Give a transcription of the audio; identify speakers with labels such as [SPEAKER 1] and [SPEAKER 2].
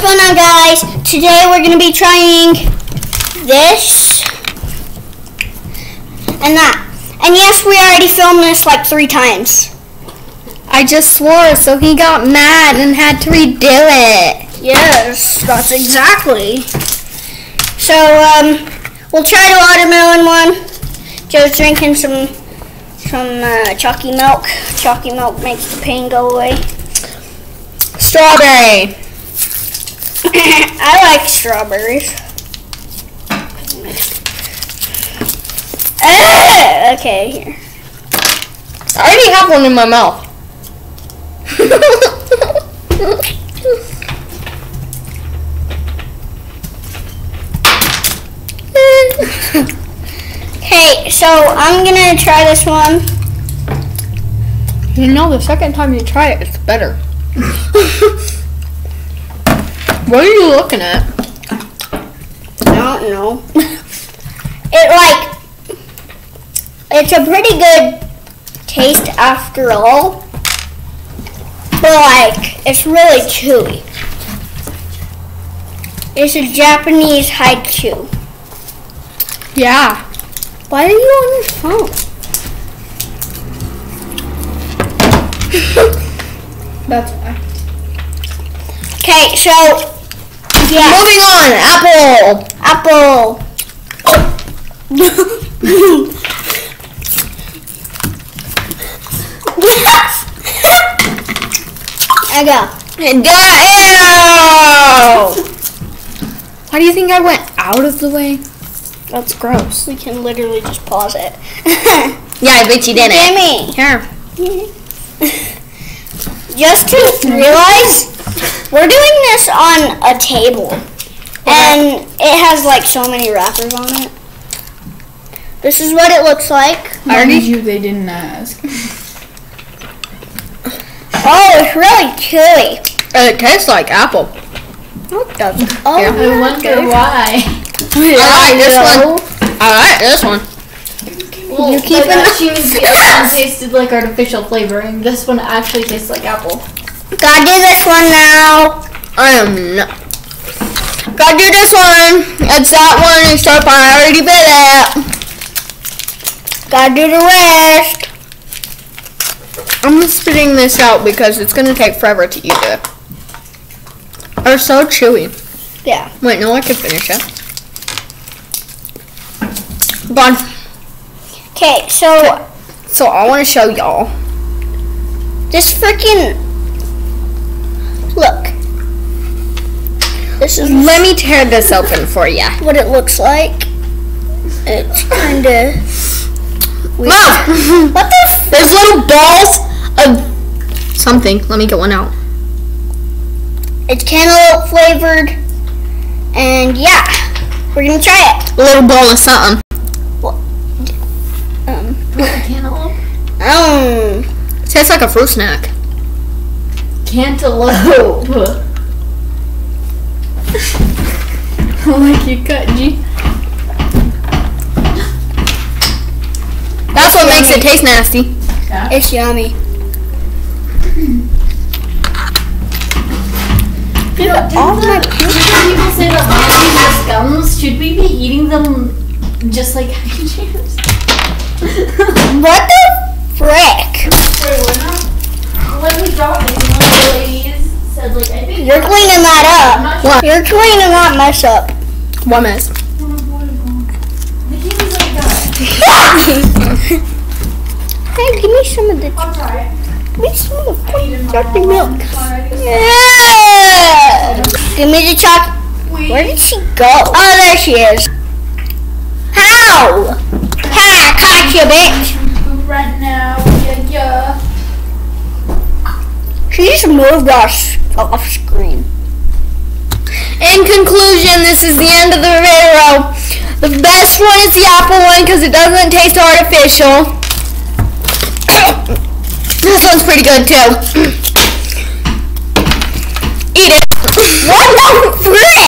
[SPEAKER 1] going on, guys? Today we're going to be trying this and that. And yes, we already filmed this like three times.
[SPEAKER 2] I just swore, so he got mad and had to redo it.
[SPEAKER 1] Yes, that's exactly. So, um, we'll try the watermelon one. Jo's drinking some some uh, chalky milk. Chalky milk makes the pain go away.
[SPEAKER 2] Strawberry.
[SPEAKER 1] I like strawberries. Ah, okay, here.
[SPEAKER 2] I already have one in my mouth.
[SPEAKER 1] Okay, so I'm gonna try this one.
[SPEAKER 2] you know, the second time you try it, it's better. what are you looking at?
[SPEAKER 1] I don't know. it like it's a pretty good taste after all. But like it's really chewy. It's a Japanese Hi-Chew.
[SPEAKER 2] Yeah.
[SPEAKER 1] Why are you on your phone?
[SPEAKER 2] That's why.
[SPEAKER 1] Okay, so yeah,
[SPEAKER 2] Moving on, apple.
[SPEAKER 1] apple. I go.
[SPEAKER 2] Go! Why do you think I went out of the way? That's gross.
[SPEAKER 1] We can literally just pause it.
[SPEAKER 2] Yeah, I bet you didn't.
[SPEAKER 1] Gimme.
[SPEAKER 2] Here.
[SPEAKER 1] Just to realize, we're doing this on a table. And it has like so many wrappers on it. This is what it looks like.
[SPEAKER 2] I already-
[SPEAKER 3] you they didn't ask.
[SPEAKER 1] Oh, it's really chewy.
[SPEAKER 2] It tastes like apple.
[SPEAKER 1] No, it doesn't. Oh,
[SPEAKER 2] Yeah.
[SPEAKER 3] I wonder why.
[SPEAKER 2] I like this one. I like this one.
[SPEAKER 3] Well,
[SPEAKER 1] You keep
[SPEAKER 3] like,
[SPEAKER 1] it-
[SPEAKER 3] she means the other one tasted like artificial flavoring. This one actually tastes like apple.
[SPEAKER 1] Gotta do this one now.
[SPEAKER 2] I am not. Gotta do this one. It's that one. Sharp. I already bit it.
[SPEAKER 1] Gotta do the rest.
[SPEAKER 2] I'm spitting this out because it's gonna take forever to eat it. They're so chewy.
[SPEAKER 1] Yeah.
[SPEAKER 2] Wait, no, I can finish it. Gone.
[SPEAKER 1] Okay, so
[SPEAKER 2] So I want to show y'all.
[SPEAKER 1] this freaking This is
[SPEAKER 2] Let me tear this open for you.
[SPEAKER 1] what it looks like. It's kind of.
[SPEAKER 2] Mom,
[SPEAKER 1] What the? F-
[SPEAKER 2] there's little balls of something. Let me get one out.
[SPEAKER 1] it's cantaloupe flavored, and yeah, we're gonna try it.
[SPEAKER 2] A little ball of something.
[SPEAKER 1] Um,
[SPEAKER 3] Cantaloupe?
[SPEAKER 1] um,
[SPEAKER 2] tastes like a fruit snack.
[SPEAKER 3] Cantaloupe. like you cut G.
[SPEAKER 2] That's what makes it taste nasty.
[SPEAKER 1] it's yummy.
[SPEAKER 3] Dude,
[SPEAKER 1] all my
[SPEAKER 3] people say that is gums. Should we be eating them just like happy jams?
[SPEAKER 1] What the frick?
[SPEAKER 3] Wait, we're not. When we dropped it, the ladies like, I think.
[SPEAKER 1] You're cleaning that up.
[SPEAKER 3] sure.
[SPEAKER 1] You're cleaning that mess up.
[SPEAKER 2] One mess.
[SPEAKER 3] The kid was like that.
[SPEAKER 1] Hey, give me some of the,
[SPEAKER 3] I'll try it.
[SPEAKER 1] give me some of the
[SPEAKER 3] Eat it
[SPEAKER 1] dirty
[SPEAKER 3] all.
[SPEAKER 1] milk. Yeah. Give me the chocolate. Where did she go? Oh, there she is. How? Ha! Caught you, bitch.
[SPEAKER 3] Right now, yeah, yeah.
[SPEAKER 1] She just moved off, off screen.
[SPEAKER 2] In conclusion, this is the end of the video. The best one is the apple one because it doesn't taste artificial. this one's pretty good too. Eat it. what?